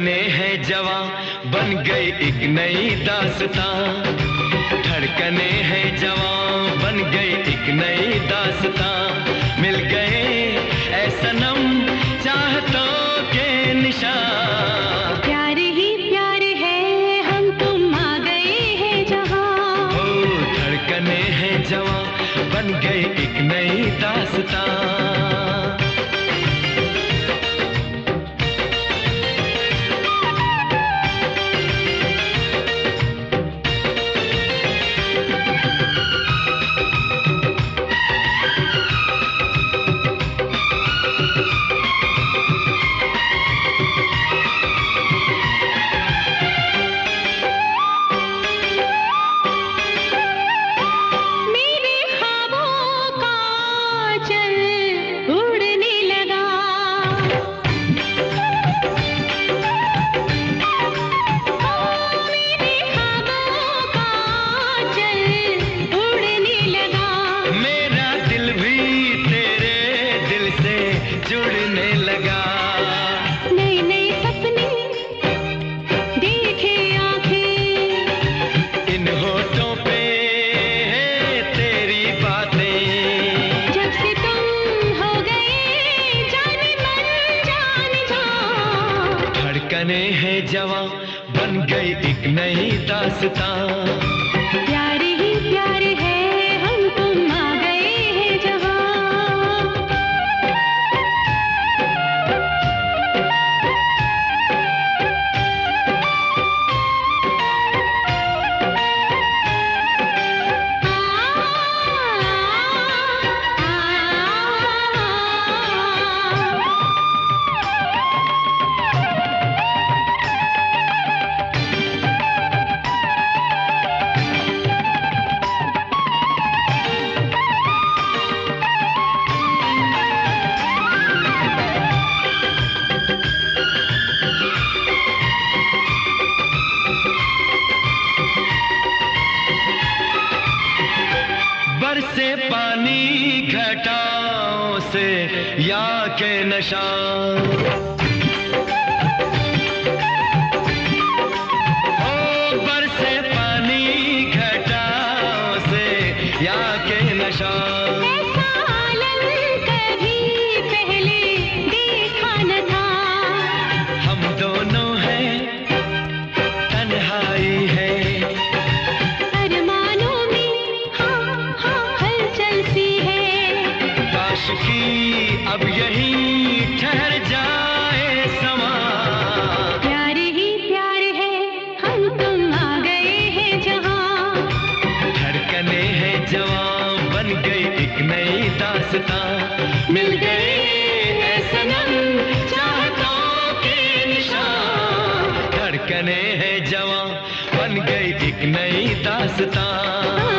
धड़कने हैं जवां बन गई एक नई दास्तां धड़कने हैं जवां बन गई एक नई दास्तां मिल गए ऐसा सनम चाहतों के निशान। प्यार ही प्यार है हम तुम आ गए हैं जहाँ। हो धड़कने हैं जवां बन गई एक नई दास्तां धड़कने हैं जवां बन गई एक नई दास्तां या के नशा। काश अब यही ठहर जाए समा। प्यार ही प्यार है हम तुम आ गए हैं जहाँ। धड़कने हैं जवां बन गई एक नई दास्तां। मिल गए सनम चाहतों के निशान। धड़कने हैं जवां बन गई एक नई दास्तां।